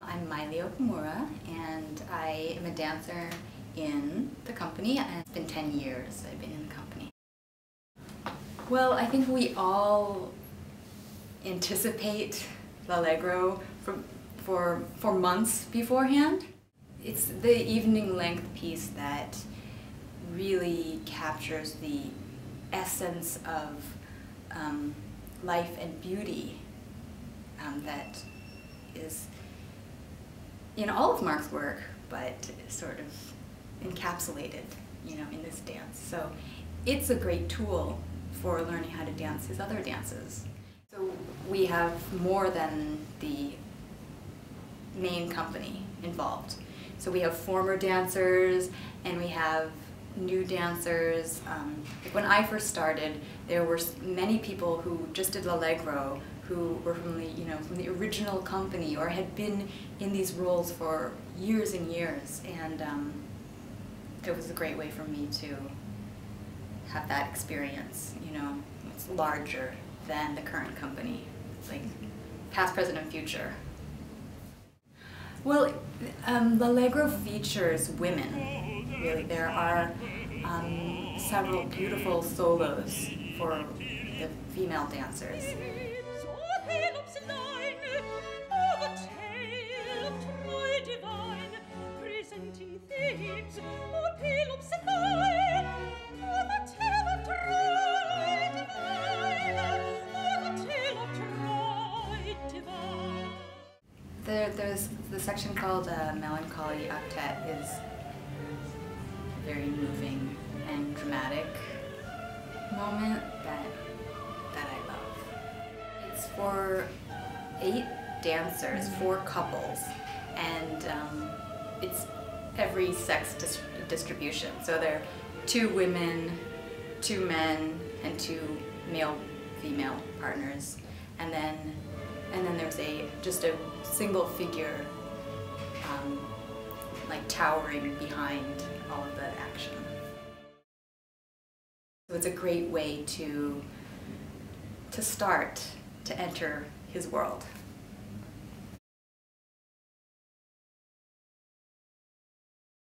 I'm Maile Okamura, and I am a dancer in the company, and it's been 10 years I've been in the company. Well, I think we all anticipate L'Allegro for, for, for months beforehand. It's the evening length piece that really captures the essence of um, life and beauty um, that is in all of Mark's work, but sort of encapsulated, you know, in this dance. So it's a great tool for learning how to dance his other dances. So we have more than the main company involved. So we have former dancers and we have new dancers. Um, like when I first started, there were many people who just did L'Allegro who were from the, you know, from the original company or had been in these roles for years and years. And um, it was a great way for me to have that experience, you know. It's larger than the current company. It's like past, present, and future. Well, um, L'Allegro features women, There are um, several beautiful solos for the female dancers. There, there's the section called uh, Melancholy Octet is very moving and dramatic moment that that I love. It's for eight dancers, four couples, and um, it's every sex dis distribution. So there are two women, two men, and two male-female partners, and then and then there's a just a single figure, um, like towering behind all of the action. So it's a great way to to start to enter his world.